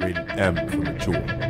Rated M for mature.